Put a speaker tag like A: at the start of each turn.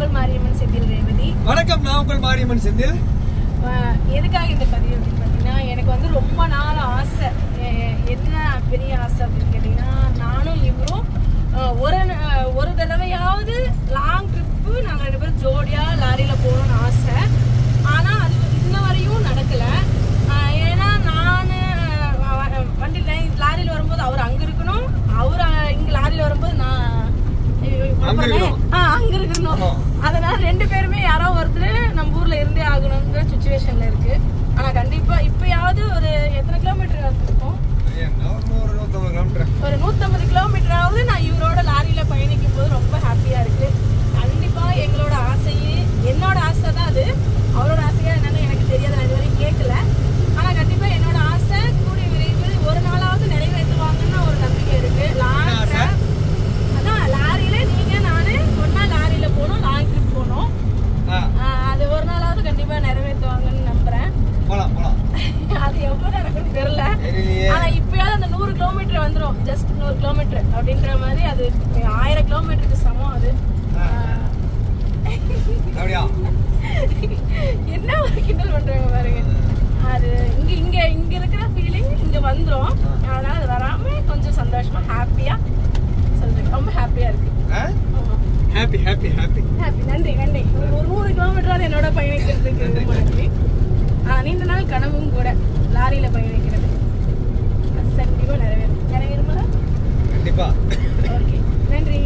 A: உங்கள் மாரியம்மன் செந்தில் ரேவதி.
B: வணக்கம் நான் உங்கள் மாரியம்மன் செந்தில்.
A: எதுக்காக இந்த பதிவு அப்படின்னு பார்த்தீங்கன்னா எனக்கு வந்து ரொம்ப நாள் ஆசை. என்ன பெரிய ஆசை அப்படின்னு கேட்டிங்கன்னா நானும் இவரும் ஒரு ஒரு தடவையாவது லாங் ட்ரிப்பு நாங்கள் ரெண்டு பேரும் ஜோடியாக லாரியில் போகணும்னு ஆசை. ஆனால் அது இன்ன வரையும் நடக்கலை. ஏன்னா நான் வண்டியில் லாரியில் வரும்போது அவர் அங்கே இருக்கணும். அவர் இங்கே லாரியில் வரும்போது நான்
B: அங்க இருக்கணும்.
A: அதனால ரெண்டு பேருமே யாரோ ஒருத்தர் நம்ம ஊர்ல இருந்தே ஆகணுங்கிற சுச்சுவேஷன்ல இருக்கு ஆனா கண்டிப்பா இப்பயாவது ஒரு எத்தனை கிலோமீட்டர் இருக்கும்
B: ஒரு நூத்தம்பது கிலோமீட்டர்
A: ஒரு நூத்தம்பது கிலோமீட்டராவது நான் இவரோட லாரியில பயணிக்கும் போது ரொம்ப ஹாப்பியா இருக்கு கண்டிப்பா எங்களோட ஆசையே என்னோட ஆசை தான் அது அவரோட ஆசையா என்னன்னு எனக்கு தெரியாது நான் இதுவரையும் கேட்கல ஆனா கண்டிப்பா என்னோட ஆசை கூடிய விரைவில் ஒரு நாளாவது நிறைவேற்றுவாங்கன்னு ஒரு நம்பிக்கை இருக்கு லாங்
B: ஆசை?
A: அதான் லாரியில நீங்க நானு ஒன்னா லாரியில போனோம் லாங் ட்ரிப் போனோம்
B: ஆ
A: ஆஹ் அது ஒரு நாளாவது கண்டிப்பா நிறைவேற்றுவாங்கன்னு நம்புறேன்.
B: போலாம் போலாம்.
A: அது எப்போ நடக்கும்னு தெரியல. ஆனா இப்பயாவது அந்த நூறு கிலோமீட்டர் வந்துரும். ஜஸ்ட் நூறு கிலோமீட்டர் அப்படின்ற மாதிரி அது ஆயிரம் கிலோமீட்டருக்கு சமம் அது. என்ன ஒரு கிண்டல் பண்றாங்க பாருங்க. அது இங்க இங்க இங்க இருக்கிற ஃபீலிங் இங்க வந்துரும். அதனால அது வராம கொஞ்சம் சந்தோஷமா ஹாப்பியா சொல்றேன் ரொம்ப ஹாப்பியா இருக்கு.
B: ஹாப்பி ஹாப்பி ஹாப்பி
A: ஹாப்பி நன்றி நன்றி. ஒரு நூறு கிலோமீட்டராவது என்னோட பயணிக்கிறதுக்கு கனவும் கூட லாரியில் பயணிக்கிறது கண்டிப்பாக நிறைவேறும். நிறைவேறுமா
B: கண்டிப்பாக ஓகே. நன்றி.